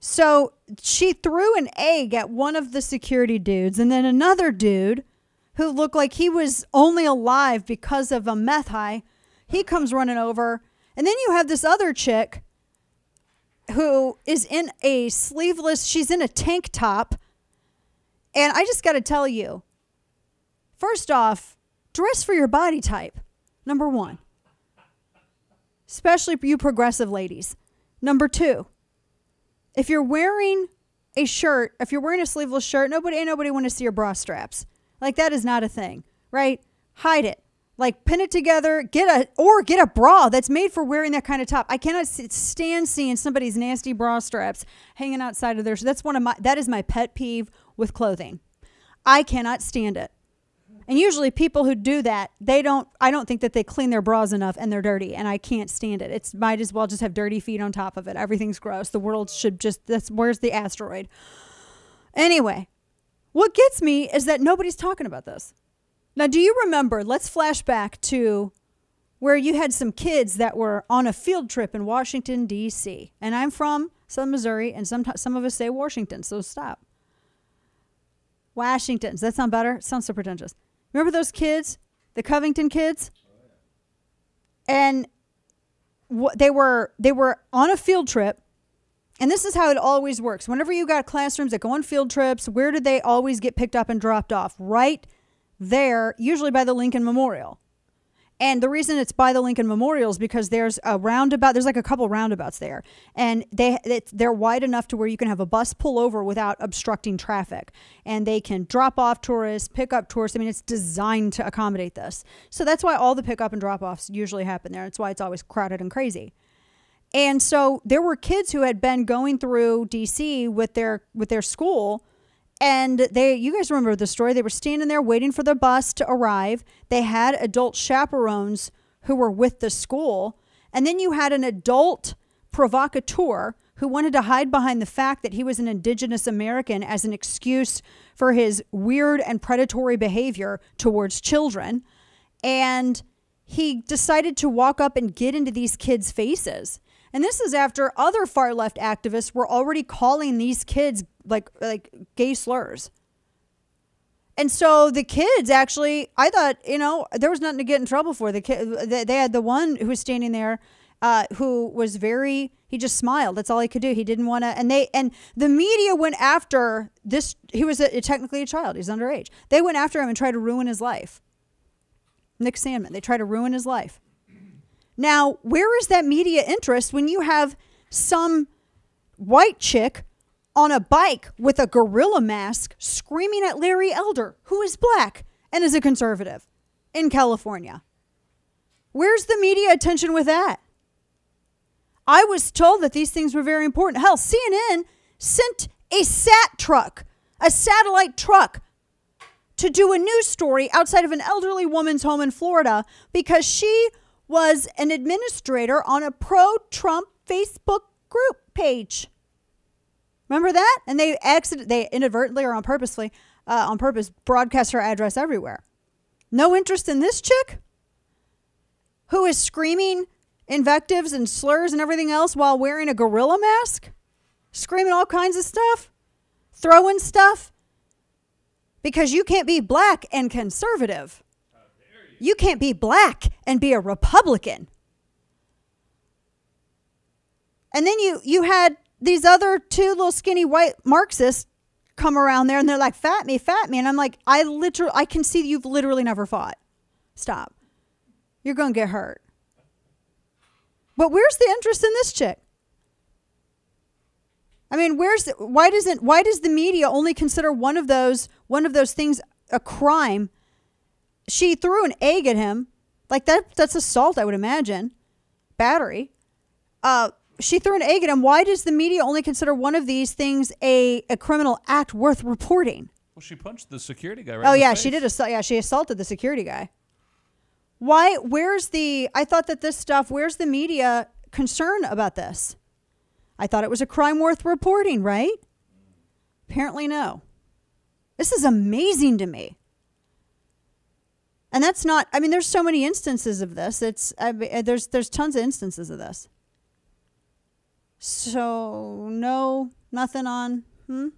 So she threw an egg at one of the security dudes, and then another dude who looked like he was only alive because of a meth high, he comes running over. And then you have this other chick who is in a sleeveless, she's in a tank top. And I just got to tell you, first off, dress for your body type, number one, especially you progressive ladies. Number two, if you're wearing a shirt, if you're wearing a sleeveless shirt, nobody ain't nobody want to see your bra straps. Like that is not a thing, right? Hide it. Like pin it together, get a or get a bra that's made for wearing that kind of top. I cannot stand seeing somebody's nasty bra straps hanging outside of their. That's one of my that is my pet peeve with clothing. I cannot stand it. And usually people who do that, they don't I don't think that they clean their bras enough and they're dirty and I can't stand it. It's might as well just have dirty feet on top of it. Everything's gross. The world should just that's where's the asteroid. Anyway, what gets me is that nobody's talking about this. Now, do you remember? Let's flash back to where you had some kids that were on a field trip in Washington D.C. And I'm from Southern Missouri, and some some of us say Washington, so stop. Washington. Does that sound better? It sounds so pretentious. Remember those kids, the Covington kids? And wh- they were they were on a field trip and this is how it always works. Whenever you got classrooms that go on field trips, where do they always get picked up and dropped off? Right there, usually by the Lincoln Memorial. And the reason it's by the Lincoln Memorial is because there's a roundabout. There's like a couple roundabouts there, and they they're wide enough to where you can have a bus pull over without obstructing traffic, and they can drop off tourists, pick up tourists. I mean, it's designed to accommodate this. So that's why all the pickup and drop offs usually happen there. It's why it's always crowded and crazy. And so there were kids who had been going through DC with their with their school and they you guys remember the story they were standing there waiting for the bus to arrive. They had adult chaperones who were with the school and then you had an adult provocateur who wanted to hide behind the fact that he was an indigenous American as an excuse for his weird and predatory behavior towards children and he decided to walk up and get into these kids' faces. And this is after other far left activists were already calling these kids like like gay slurs. And so the kids actually, I thought, you know, there was nothing to get in trouble for. The kid, they, they had the one who was standing there, uh, who was very, he just smiled. That's all he could do. He didn't want to, and they, and the media went after this. He was a, technically a child. He's underage. They went after him and tried to ruin his life. Nick Sandmann. They tried to ruin his life. Now, where is that media interest when you have some white chick on a bike with a gorilla mask screaming at Larry Elder, who is black and is a conservative in California? Where's the media attention with that? I was told that these things were very important. Hell, CNN sent a sat truck, a satellite truck, to do a news story outside of an elderly woman's home in Florida because she was an administrator on a pro Trump Facebook group page. Remember that? And they accident they inadvertently or on purposely uh, on purpose broadcast her address everywhere. No interest in this chick who is screaming invectives and slurs and everything else while wearing a gorilla mask, screaming all kinds of stuff, throwing stuff because you can't be black and conservative. You can't be black and be a Republican. And then you you had these other two little skinny white Marxists come around there and they're like, fat me, fat me. And I'm like, I literally I can see you've literally never fought. Stop. You're gonna get hurt. But where's the interest in this chick? I mean, where's the, why doesn't why does the media only consider one of those one of those things a crime? She threw an egg at him, like that. That's assault, I would imagine. Battery. Uh, she threw an egg at him. Why does the media only consider one of these things a, a criminal act worth reporting? Well, she punched the security guy right Oh yeah, she did assault. Yeah, she assaulted the security guy. Why? Where's the? I thought that this stuff. Where's the media concern about this? I thought it was a crime worth reporting, right? Apparently, no. This is amazing to me. And that's not. I mean, there's so many instances of this. It's I, mean, there's there's tons of instances of this. So no, Nothing on. Hmm.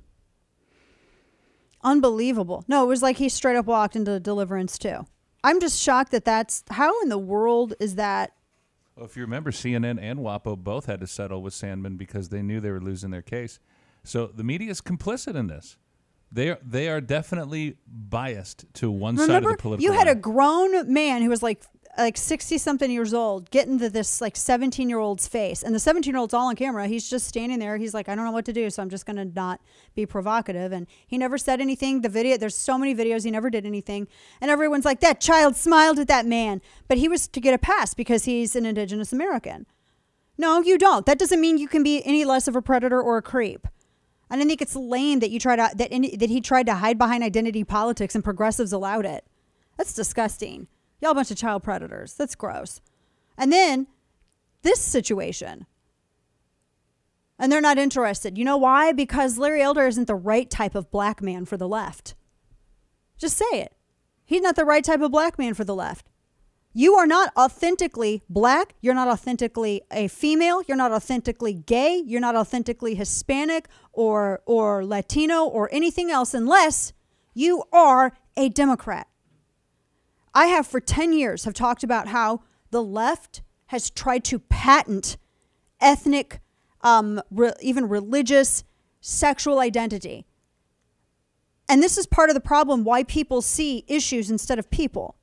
Unbelievable. No, it was like he straight up walked into Deliverance too. I'm just shocked that that's how in the world is that Well, if you remember, CNN and WAPO both had to settle with Sandmann because they knew they were losing their case. So the media is complicit in this. They are they are definitely biased to one side of Remember, the political. you had a grown man who was like like sixty something years old get into this like seventeen year old's face, and the seventeen year old's all on camera. He's just standing there. He's like, I don't know what to do, so I'm just gonna not be provocative. And he never said anything. The video, there's so many videos. He never did anything, and everyone's like, that child smiled at that man, but he was to get a pass because he's an Indigenous American. No, you don't. That doesn't mean you can be any less of a predator or a creep. And I think it's lame that you try to that any, that he tried to hide behind identity politics and progressives allowed it. That's disgusting. Y'all a bunch of child predators. That's gross. And then this situation. And they're not interested. You know why? Because Larry Elder isn't the right type of black man for the left. Just say it. He's not the right type of black man for the left. You are not authentically black. You're not authentically a female. You're not authentically gay. You're not authentically Hispanic or or Latino or anything else unless you are a Democrat. I have for 10 years have talked about how the left has tried to patent ethnic um, re- even religious sexual identity. And this is part of the problem why people see issues instead of people.